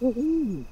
Woohoo!